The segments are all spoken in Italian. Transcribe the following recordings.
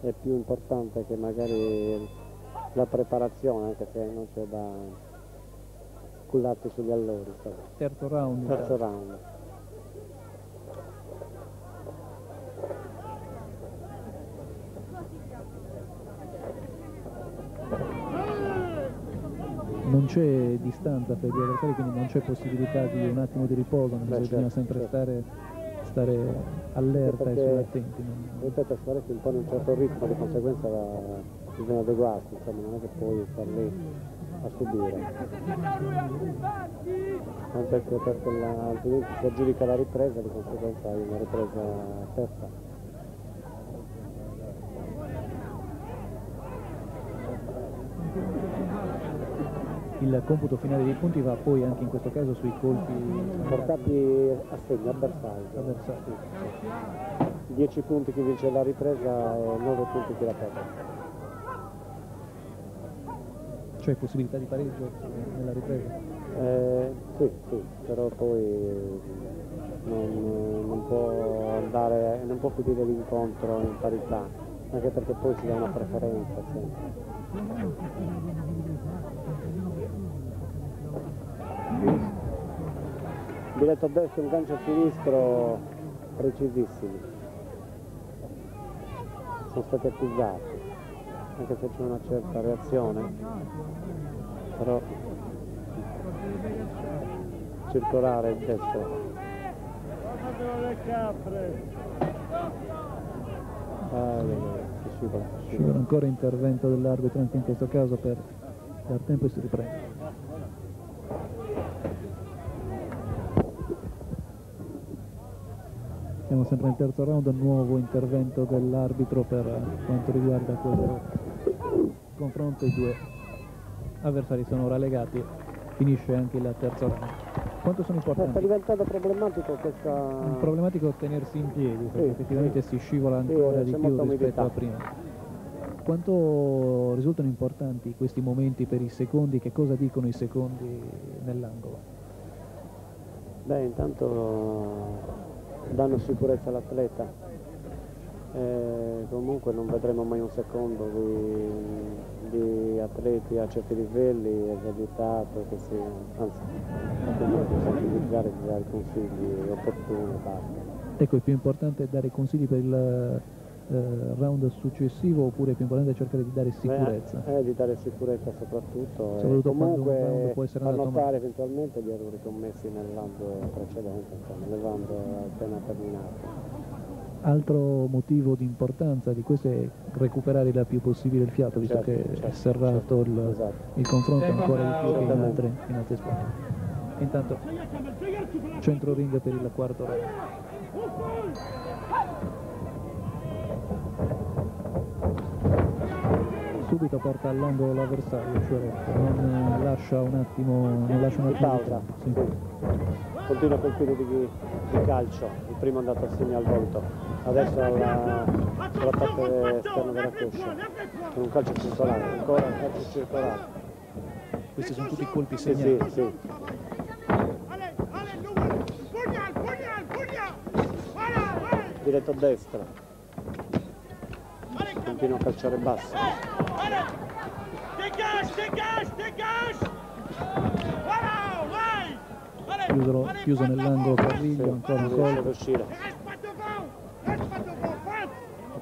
è più importante che magari la preparazione anche se non c'è da cullarti sugli allori terzo round terzo round. Non c'è distanza per i due avversari quindi non c'è possibilità di un attimo di riposo Beh, bisogna certo, sempre certo. stare stare allerta e sull'attenti. Ripeto, Sparetti impone un certo ritmo, di conseguenza bisogna adeguarsi, insomma, non è che puoi star lì a subire. Anche perché la, altrimenti si aggiudica la ripresa, di conseguenza hai una ripresa persa. Il computo finale dei punti va poi anche in questo caso sui colpi portati a segno, avversari. avversari. 10 punti chi vince la ripresa e 9 punti chi la perde. Cioè possibilità di pareggio nella ripresa? Eh, sì, sì, però poi non, non può andare, non può finire l'incontro in parità, anche perché poi si dà una preferenza sempre. Diretto a destra, un gancio a sinistro precisissimi. Sono stati accusati, anche se c'è una certa reazione, però circolare. Ah, si scivola, scivola ancora intervento dell'arbitro anche in questo caso per dar tempo e si riprende. Siamo sempre nel terzo round, nuovo intervento dell'arbitro per quanto riguarda questo confronto. I due avversari sono ora legati, finisce anche il terzo round. Quanto sono importanti? Sta diventando problematico questa... Problematico tenersi in piedi, perché sì, effettivamente sì. si scivola ancora sì, di più rispetto a prima. Quanto risultano importanti questi momenti per i secondi? Che cosa dicono i secondi nell'angolo? Beh, intanto danno sicurezza all'atleta. Eh, comunque non vedremo mai un secondo di, di atleti a certi livelli esagitato, che si, anzi, comunque sensibilizzare e dare consigli opportuni. Ecco, è più importante dare consigli per il round successivo oppure è più importante cercare di dare sicurezza? Beh, eh, di dare sicurezza soprattutto, soprattutto e comunque può essere far notare eventualmente gli errori commessi nel round precedente, insomma, nel round appena terminato. Altro motivo di importanza di questo è recuperare il più possibile il fiato, visto certo, che certo, è serrato certo, il, esatto. il, confronto ancora di più in altre, in altre sport. Intanto centro ring per il quarto round. Subito porta all'angolo l'avversario, cioè non lascia un attimo, non lascia un attimo pausa. Sì. Continua a colpire di, di, calcio, il primo è andato a segno al volto, adesso alla, alla parte esterna della coscia, con un calcio circolare, ancora un calcio circolare. Questi sono tutti colpi segnati. Sì, sì. Diretto a destra. Continua a calciare basso. Chiuso, chiuso nell'angolo Carriglio, ancora un gol.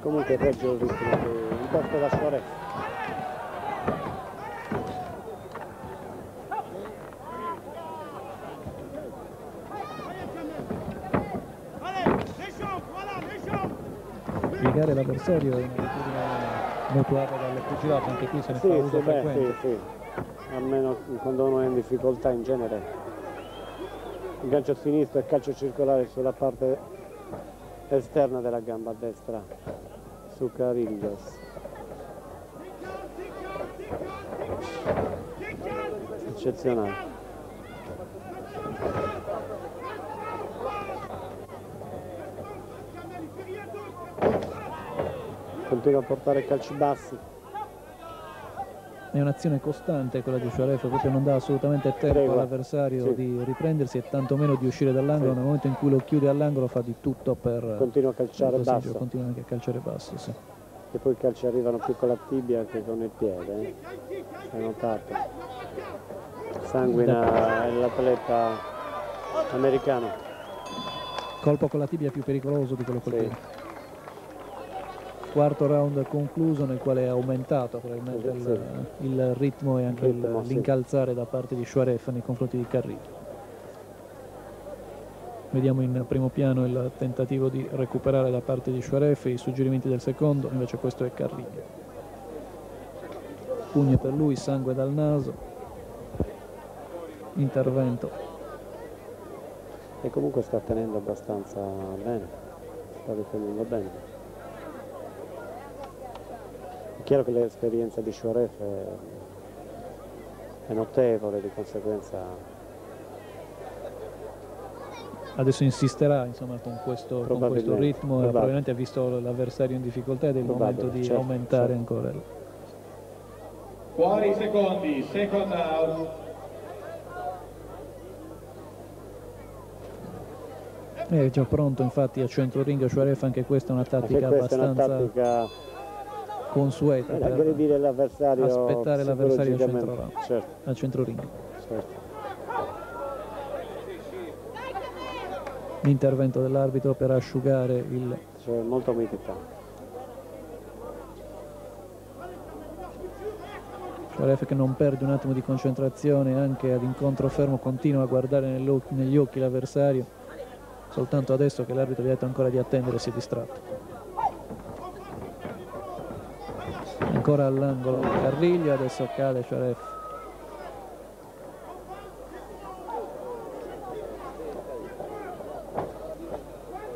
Comunque Reggio il ritmo un po' da Suarez. Piegare l'avversario è un'abitudine mutuata dalle pugilato, anche qui se ne sì, fa uso sì, frequente. Beh, sì, sì. Almeno quando uno è in difficoltà in genere. Il gancio a sinistra e calcio circolare sulla parte esterna della gamba destra su Carillos. Eccezionale. Continua a portare calci bassi è un'azione costante quella di Sharef, proprio non dà assolutamente tempo all'avversario sì. di riprendersi e tantomeno di uscire dall'angolo. Sì. Nel momento in cui lo chiude all'angolo fa di tutto per... Continua a calciare basso. Continua anche a calciare basso, sì. E poi i calci arrivano più con la tibia che con il piede, eh? hai notato? Sanguina l'atleta americano. Colpo con la tibia più pericoloso di quello col sì. piede quarto round concluso nel quale è aumentato probabilmente il, il, ritmo e anche l'incalzare da parte di Shuaref nei confronti di Carrillo. Vediamo in primo piano il tentativo di recuperare da parte di Shuaref i suggerimenti del secondo, invece questo è Carrillo. Pugno per lui, sangue dal naso, intervento. E comunque sta tenendo abbastanza bene, sta difendendo bene chiaro che l'esperienza di Shuaref è, è notevole, di conseguenza adesso insisterà insomma, con, questo, con questo ritmo e probabilmente ha visto l'avversario in difficoltà ed è il momento di certo, aumentare certo. ancora. Fuori secondi, second out. È già pronto infatti a centro ring Shuaref, anche questa è una tattica abbastanza... È una tattica consueta per aggredire l'avversario aspettare l'avversario al centro, certo. al centro ring certo. l'intervento dell'arbitro per asciugare il c'è molta umidità Sharef che non perde un attimo di concentrazione anche ad incontro fermo continua a guardare negli occhi l'avversario soltanto adesso che l'arbitro gli ha detto ancora di attendere si è distratto ancora all'angolo Carriglio adesso cade Sharef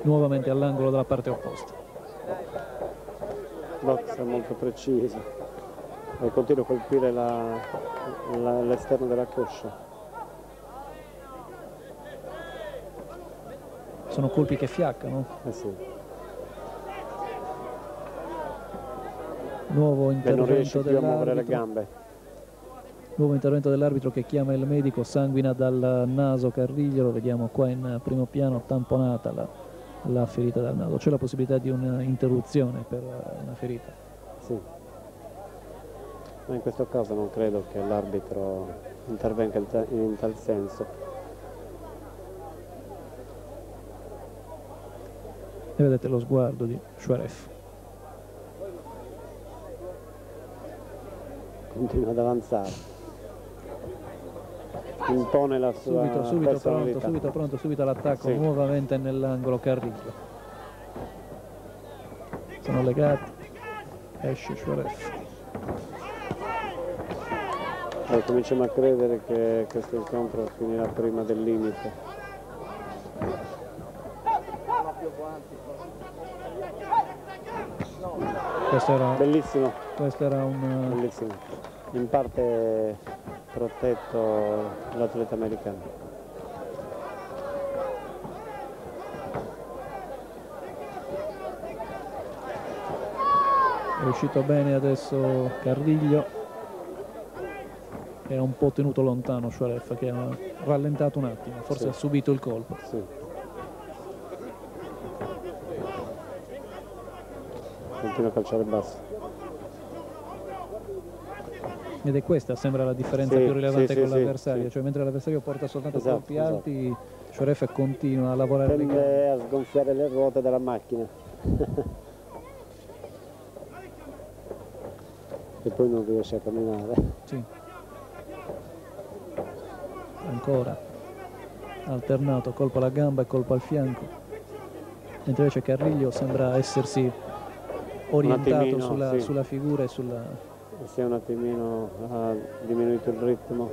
nuovamente all'angolo dalla parte opposta. Box è molto preciso. E continua a colpire l'esterno della coscia. Sono colpi che fiaccano. Eh sì. Nuovo intervento dell'arbitro. nuovo intervento dell'arbitro che chiama il medico sanguina dal naso Carriglio lo vediamo qua in primo piano tamponata la, la ferita dal naso. C'è la possibilità di un'interruzione per una ferita? Sì. Ma in questo caso non credo che l'arbitro intervenga in tal senso. E vedete lo sguardo di Shuaref continua ad avanzare. Impone la sua subito, subito pronto, subito pronto, subito all'attacco sì. nuovamente nell'angolo Carrillo sono legati. Esce Shuaref e cominciamo a credere che questo incontro finirà prima del limite questo era bellissimo questo era un bellissimo in parte protetto l'atleta americano. È uscito bene adesso Carriglio era un po' tenuto lontano Shuaref che ha rallentato un attimo, forse sì. ha subito il colpo. Sì. Continua a calciare basso ed è questa sembra la differenza sì, più rilevante sì, con sì, l'avversario cioè mentre l'avversario porta soltanto esatto, colpi esatto. alti Scioref continua a lavorare tende a sgonfiare le ruote della macchina. E poi non riesce a camminare. Sì. ancora. Alternato colpo alla gamba e colpo al fianco. Mentre invece Carriglio sembra essersi orientato sulla, sulla figura e sulla, si è un attimino ha diminuito il ritmo.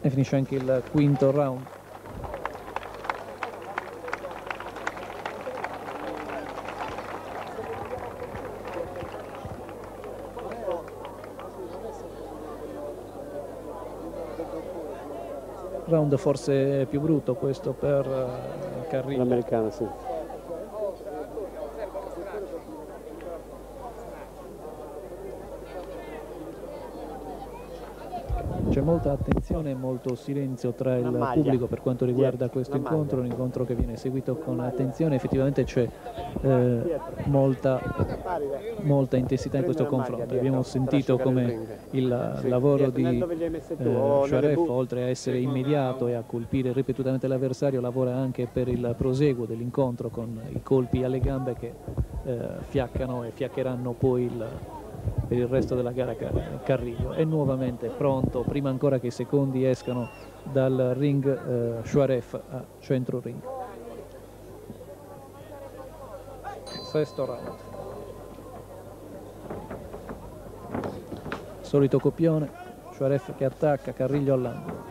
E finisce anche il quinto round. Round forse più brutto questo per scarrillo. L'americana, sì. C'è molta attenzione e molto silenzio tra il pubblico per quanto riguarda questo incontro, un incontro che viene seguito con attenzione, effettivamente c'è eh, molta molta, intensità in questo confronto. Abbiamo sentito come il lavoro di eh, Sharef, oltre a essere immediato e a colpire ripetutamente l'avversario, lavora anche per il proseguo dell'incontro con i colpi alle gambe che eh, fiaccano e fiaccheranno poi il per il resto della gara Carrillo. È nuovamente pronto prima ancora che i secondi escano dal ring eh, Shuaref a centro ring. Sesto round solito copione Shuaref che attacca Carriglio all'angolo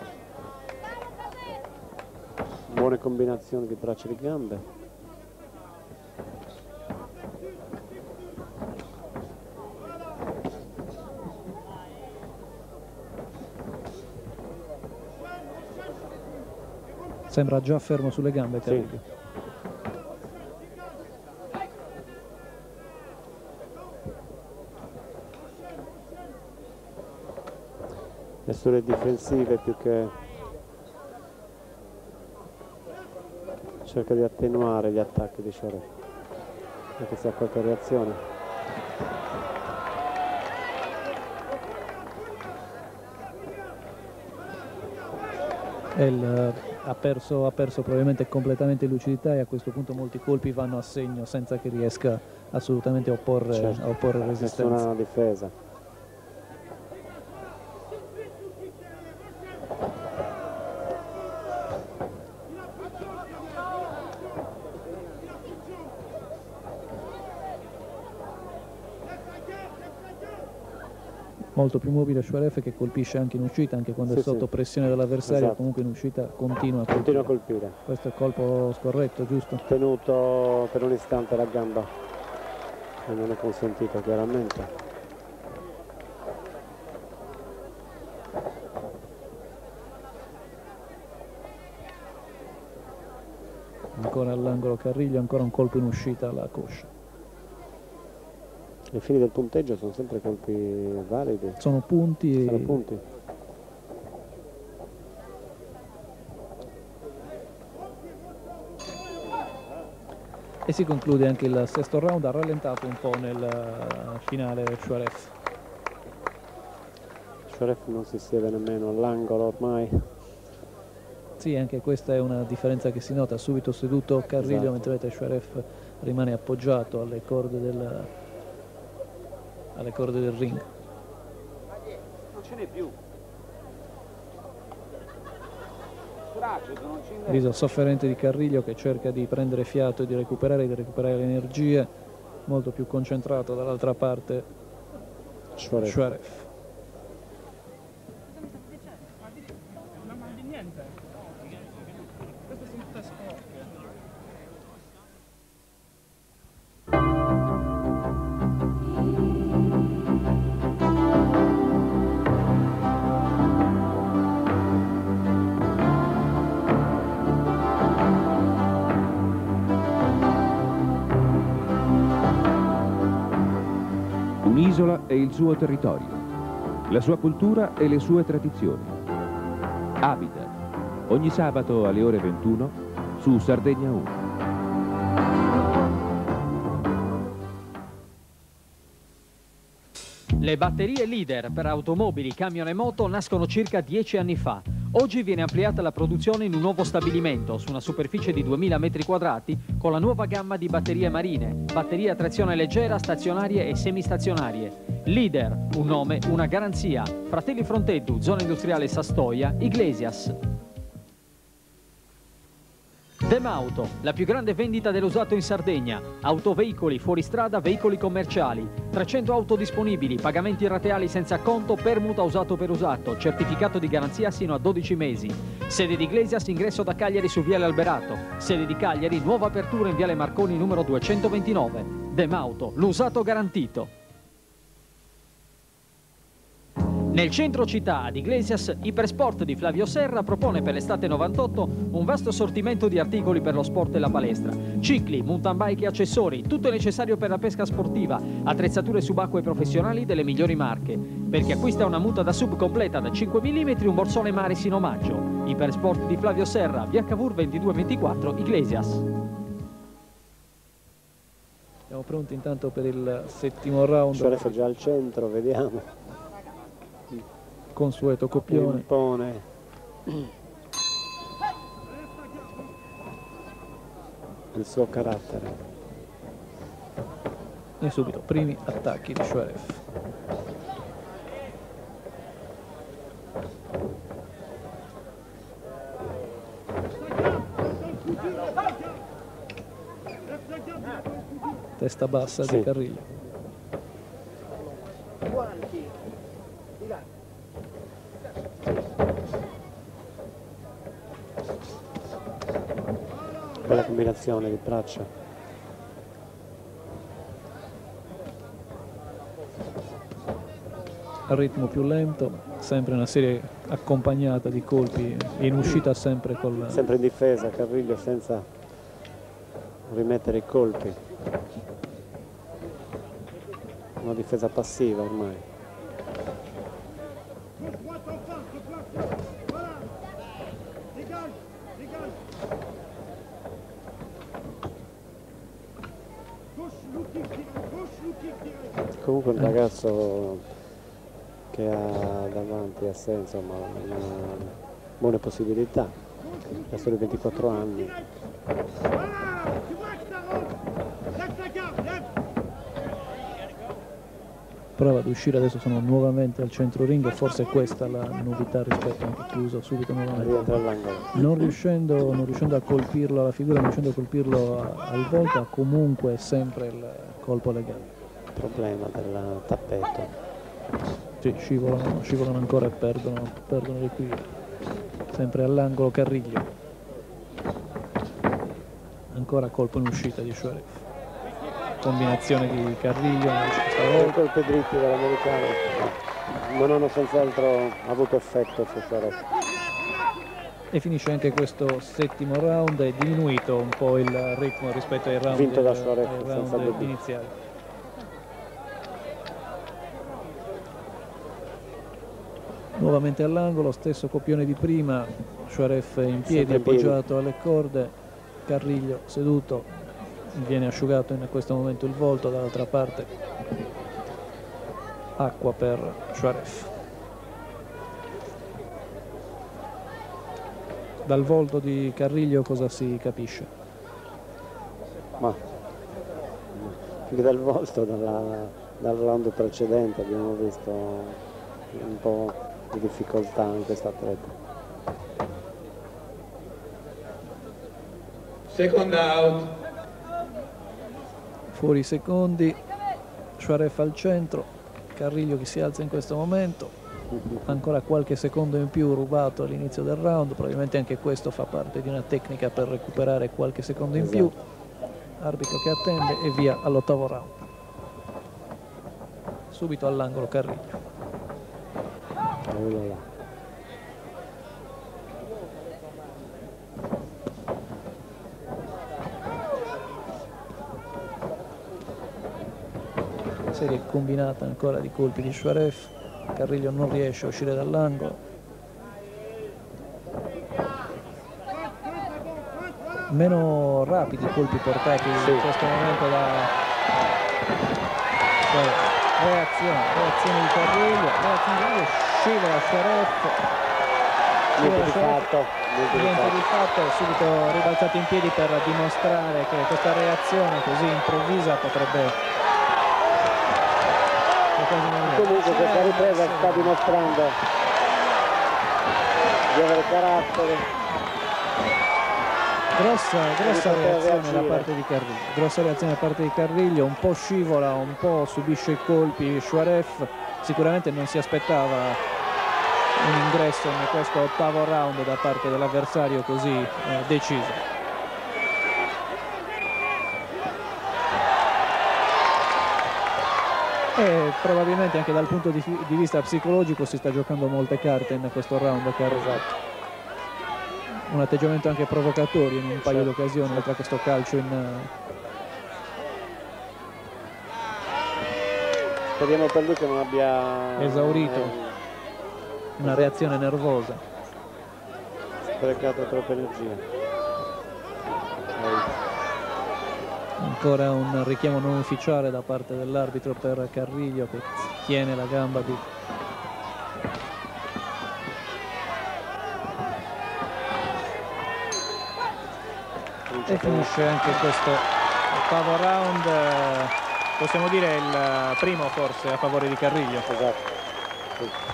buone combinazioni di braccia e di gambe Sembra già fermo sulle gambe Carrillo. Sì. Sue difensive più che cerca di attenuare gli attacchi di Sciore anche se ha qualche reazione è il ha perso, ha perso probabilmente completamente lucidità e a questo punto molti colpi vanno a segno senza che riesca assolutamente a opporre, certo. a opporre resistenza. Nessuna difesa. Molto più mobile Shuaref che colpisce anche in uscita, anche quando sì, è sotto sì. pressione dell'avversario, esatto. comunque in uscita continua a colpire. Continua a colpire. Questo è il colpo scorretto, giusto? Tenuto per un istante la gamba, e non è consentito chiaramente. Ancora all'angolo Carriglio, ancora un colpo in uscita alla coscia le fini del punteggio sono sempre colpi validi. Sono punti. Sono punti. E si conclude anche il sesto round, ha rallentato un po' nel eh, finale Shuaref. Shuaref non si siede nemmeno all'angolo ormai. Sì, anche questa è una differenza che si nota, subito seduto Carrillo, esatto. mentre Shuaref rimane appoggiato alle corde del, alle corde del ring. Non ce n'è più. Viso sofferente di Carriglio che cerca di prendere fiato e di recuperare, di recuperare le energie, molto più concentrato dall'altra parte Schwaref. È il suo territorio, la sua cultura e le sue tradizioni. Habitat, ogni sabato alle ore 21 su Sardegna 1. Le batterie leader per automobili, camion e moto nascono circa dieci anni fa. Oggi viene ampliata la produzione in un nuovo stabilimento su una superficie di 2000 m2 con la nuova gamma di batterie marine, batterie a trazione leggera, stazionarie e semistazionarie. Leader, un nome, una garanzia. Fratelli Fronteddu, zona industriale Sastoia, Iglesias. Demauto, la più grande vendita dell'usato in Sardegna. Autoveicoli, fuoristrada, veicoli commerciali. 300 auto disponibili, pagamenti rateali senza conto, permuta usato per usato, certificato di garanzia sino a 12 mesi. Sede di Iglesias, ingresso da Cagliari su Viale Alberato. Sede di Cagliari, nuova apertura in Viale Marconi numero 229. Demauto, l'usato garantito. Nel centro città di Iglesias, Ipersport di Flavio Serra propone per l'estate 98 un vasto sortimento di articoli per lo sport e la palestra. Cicli, mountain bike e accessori, tutto è necessario per la pesca sportiva, attrezzature subacquee professionali delle migliori marche. Per chi acquista una muta da sub completa da 5 mm, un borsone Maris in omaggio. Ipersport di Flavio Serra, via Cavour 2224, Iglesias. Siamo pronti intanto per il settimo round. Suarez già al centro, vediamo consueto copione. Impone. Il suo carattere. E subito, primi attacchi di Schweref. Testa bassa sì. di Carrillo. Combinazione di braccia ritmo più lento sempre una serie accompagnata di colpi in uscita sempre col sempre in difesa Carriglio senza rimettere i colpi. Una difesa passiva ormai comunque un ragazzo che ha davanti a sé insomma una buone possibilità ha solo 24 anni. Prova ad uscire adesso sono nuovamente al centro ring forse questa la novità rispetto anche chiuso subito nuovamente. Non riuscendo, non riuscendo a colpirlo alla figura non riuscendo a colpirlo al volto ha comunque sempre il colpo legale problema del tappeto. Sì, scivolano, scivolano ancora e perdono, perdono l'equilibrio. Sempre all'angolo Carriglio. Ancora colpo in uscita di Shuaref. Combinazione di Carriglio. I colpi dritti dell'americano non hanno senz'altro avuto effetto su Shuaref. E finisce anche questo settimo round, è diminuito un po' il ritmo rispetto ai round, Vinto da Suarez, round iniziali. nuovamente all'angolo, stesso copione di prima, Shuaref in piedi, appoggiato alle corde, Carriglio seduto, viene asciugato in questo momento il volto, dall'altra parte acqua per Shuaref. Dal volto di Carriglio cosa si capisce? Ma più dal volto dalla, dal round precedente abbiamo visto un po' di difficoltà in questo atleta. Second out. Fuori i secondi, Shuaref al centro, Carriglio che si alza in questo momento, ancora qualche secondo in più rubato all'inizio del round, probabilmente anche questo fa parte di una tecnica per recuperare qualche secondo in più. Esatto. Arbitro che attende e via all'ottavo round. Subito all'angolo là. Serie combinata ancora di colpi di Shuaref, Carriglio non riesce a uscire dall'angolo. Meno rapidi i colpi portati sì. in questo momento da reazione, reazione di Carriglio, reazione di Carriglio Sharef niente di fatto niente di fatto subito ribalzato in piedi per dimostrare che questa reazione così improvvisa potrebbe comunque questa ripresa sta dimostrando di avere carattere. Grossa, grossa reazione da parte di Carriglio grossa reazione da parte di Carriglio un po' scivola un po' subisce i colpi Shuaref sicuramente non si aspettava un ingresso in questo ottavo round da parte dell'avversario così eh, deciso. E probabilmente anche dal punto di, di, vista psicologico si sta giocando molte carte in questo round. Esatto. Un atteggiamento anche provocatorio in un paio certo. di occasioni, oltre a questo calcio in... Speriamo per lui che non abbia... Esaurito. Eh, una reazione nervosa. Sprecato troppa energia. Ancora un richiamo non ufficiale da parte dell'arbitro per Carriglio che tiene la gamba di e finisce anche questo ottavo round. Possiamo dire il primo forse a favore di Carriglio. Esatto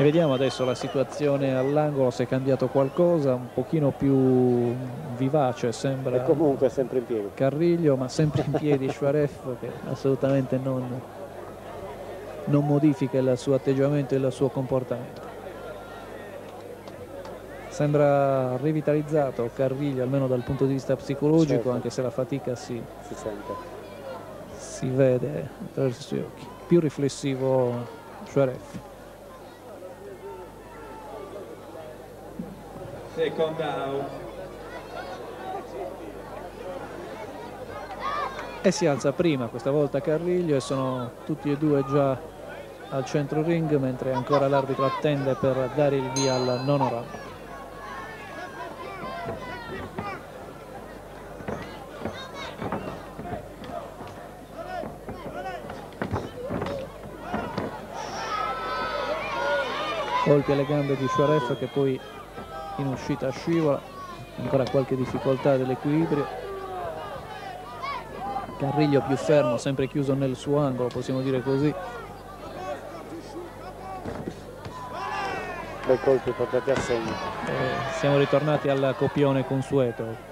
E vediamo adesso la situazione all'angolo, se è cambiato qualcosa, un pochino più vivace sembra. E comunque è sempre in piedi. Carriglio, ma sempre in piedi Schwaref che assolutamente non, non modifica il suo atteggiamento e il suo comportamento. Sembra rivitalizzato Carriglio, almeno dal punto di vista psicologico, certo. anche se la fatica si, si, sente. si vede attraverso i suoi occhi. Più riflessivo Schwaref. Second down. E si alza prima, questa volta Carriglio e sono tutti e due già al centro ring mentre ancora l'arbitro attende per dare il via al nono round. colpi alle gambe di Shuaref che poi in uscita scivola ancora qualche difficoltà dell'equilibrio. Carriglio più fermo sempre chiuso nel suo angolo possiamo dire così. Bei colpi portati a segno. Eh, siamo ritornati al copione consueto.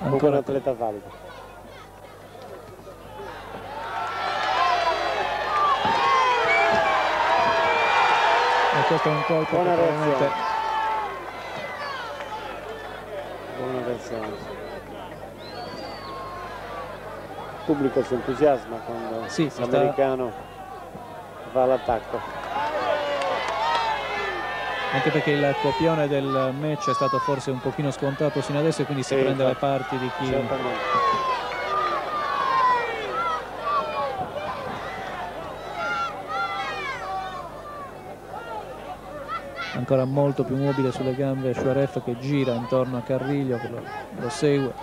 Ancora un atleta valido questo è un colpo buona reazione. buona reazione. Il pubblico si entusiasma quando sì, l'americano sta... va all'attacco. Anche perché il copione del match è stato forse un pochino scontato fino adesso e quindi si sì, prende le parti di chi certamente. Ancora molto più mobile sulle gambe Shuaref che gira intorno a Carriglio che lo, lo segue.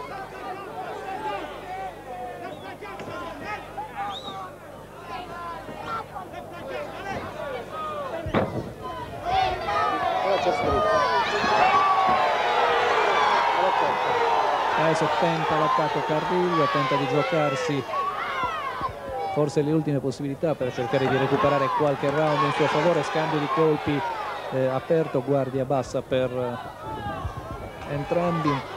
Adesso tenta l'attacco Carriglio tenta di giocarsi forse le ultime possibilità per cercare di recuperare qualche round in suo favore scambio di colpi eh, aperto guardia bassa per eh, entrambi.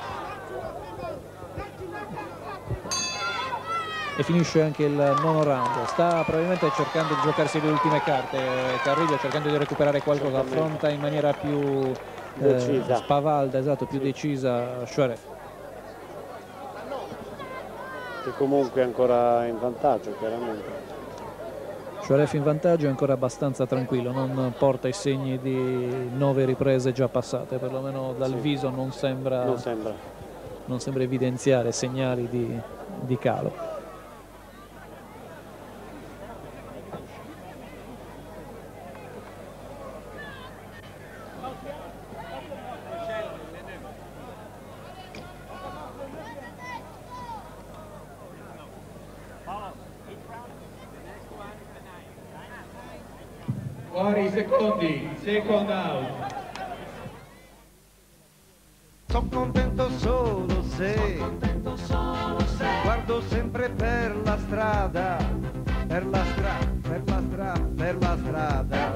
E finisce anche il nono round. Sta probabilmente cercando di giocarsi le ultime carte Carriglio cercando di recuperare qualcosa. Affronta in maniera più eh, spavalda esatto più decisa Shuaref che comunque è ancora in vantaggio chiaramente Scioref in vantaggio è ancora abbastanza tranquillo, non porta i segni di nove riprese già passate, perlomeno dal sì. viso non sembra, non sembra. Non sembra evidenziare segnali di, di calo. Second out. Sono contento solo se, contento solo se guardo sempre per la strada, per la strada, per la strada, per la strada,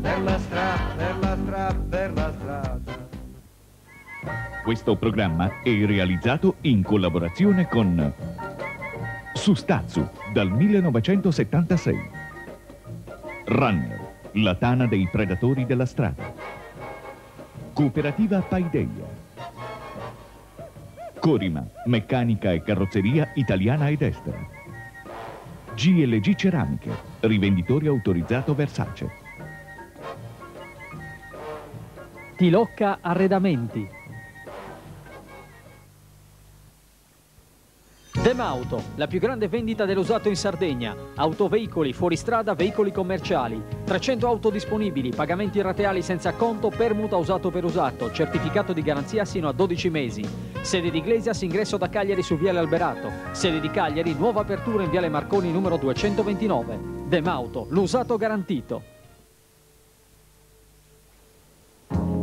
per la strada, per la strada, per la strada. Questo programma è realizzato in collaborazione con Sustazzu dal 1976. Runner la tana dei predatori della strada. Cooperativa Paideia. Corima, meccanica e carrozzeria italiana ed estera. GLG Ceramiche, rivenditore autorizzato Versace. Tilocca Arredamenti. Demauto, la più grande vendita dell'usato in Sardegna. Autoveicoli, fuoristrada, veicoli commerciali. 300 auto disponibili, pagamenti rateali senza conto, permuta usato per usato, certificato di garanzia sino a 12 mesi. Sede di Iglesias, ingresso da Cagliari su Viale Alberato. Sede di Cagliari, nuova apertura in Viale Marconi numero 229. Demauto, l'usato garantito.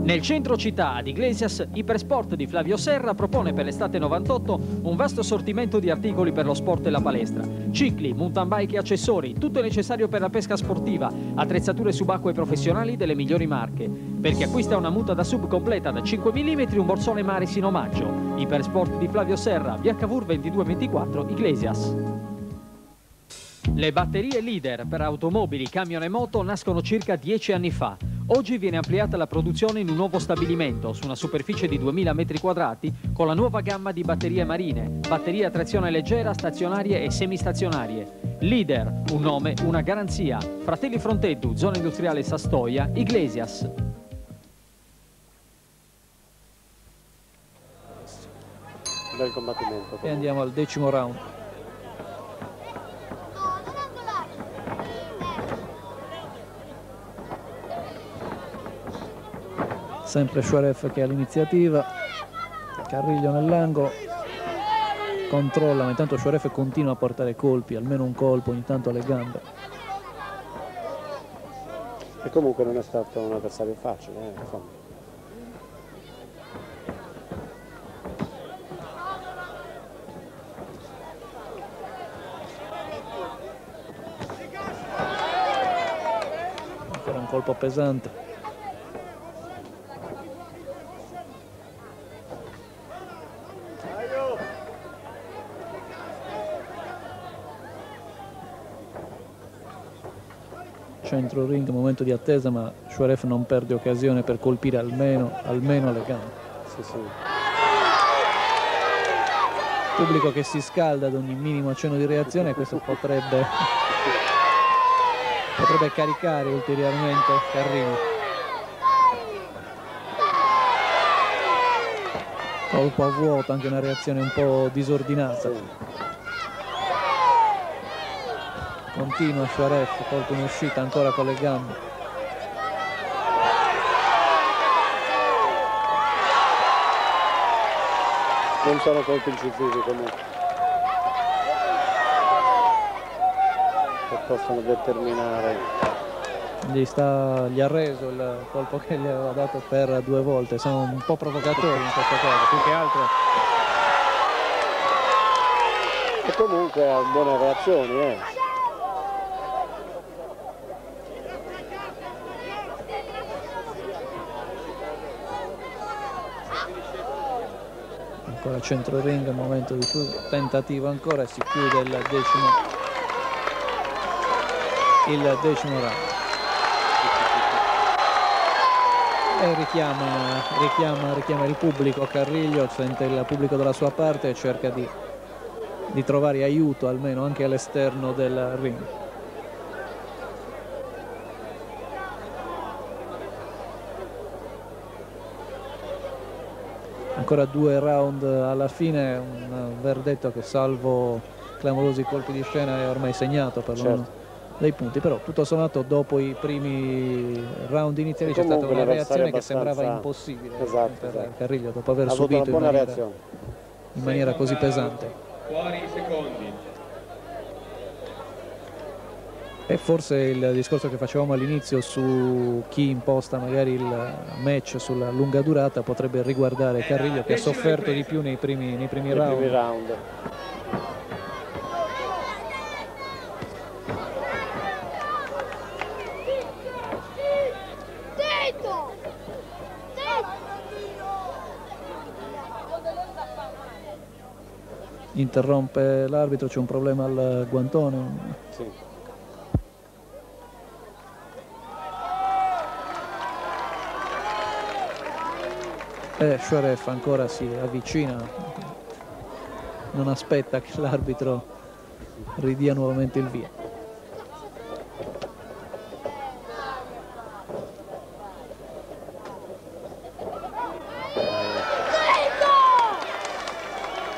Nel centro città ad Iglesias, Ipersport di Flavio Serra propone per l'estate 98 un vasto sortimento di articoli per lo sport e la palestra. Cicli, mountain bike e accessori, tutto necessario per la pesca sportiva, attrezzature subacquee professionali delle migliori marche. Per chi acquista una muta da sub completa da 5 mm, un borsone Maris in omaggio. Ipersport di Flavio Serra, Cavour 2224, Iglesias. Le batterie leader per automobili, camion e moto nascono circa 10 anni fa. Oggi viene ampliata la produzione in un nuovo stabilimento su una superficie di 2000 m2 con la nuova gamma di batterie marine, batterie a trazione leggera, stazionarie e semistazionarie. Leader, un nome, una garanzia. Fratelli Fronteddu, zona industriale Sastoia, Iglesias. Bel combattimento. E andiamo al decimo round. Sempre Shuaref che ha l'iniziativa. Carriglio nell'angolo. Controlla ma intanto Shuaref continua a portare colpi almeno un colpo ogni tanto alle gambe. E comunque non è stato un avversario facile eh, ancora un colpo pesante centro ring, momento di attesa, ma Shuaref non perde occasione per colpire almeno, almeno le gambe. Sì, sì. Pubblico che si scalda ad ogni minimo accenno di reazione e questo potrebbe, potrebbe caricare ulteriormente Carrillo. Colpo a vuoto, anche una reazione un po' disordinata. Sì. Continua Suarez colpo in uscita ancora con le gambe. Non sono colpi incisivi comunque. Che possono determinare. Gli, sta, gli ha reso il colpo che gli aveva dato per due volte. Sono un po' provocatori in questa cosa più che altro. E comunque ha buone reazioni eh. Ancora centro ring momento di tentativo ancora e si chiude il decimo. Il decimo round. E richiama, richiama, richiama il pubblico. Carriglio sente il pubblico dalla sua parte e cerca di, di trovare aiuto almeno anche all'esterno del ring ancora due round alla fine, un verdetto che salvo clamorosi colpi di scena è ormai segnato per certo. dei punti, però tutto sommato dopo i primi round iniziali c'è stata una reazione che sembrava impossibile esatto, per esatto. Carriglio dopo aver ha subito in maniera, in maniera così pesante. Fuori secondi. E forse il discorso che facevamo all'inizio su chi imposta magari il match sulla lunga durata potrebbe riguardare Carriglio che ha sofferto di più nei primi, nei primi round. Primi round. Interrompe l'arbitro, c'è un problema al guantone. Sì. E Schwaref ancora si avvicina, non aspetta che l'arbitro ridia nuovamente il via.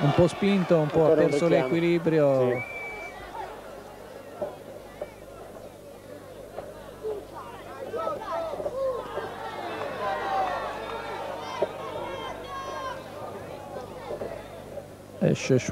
Un po' spinto, un po' ha perso l'equilibrio. Sì. Esce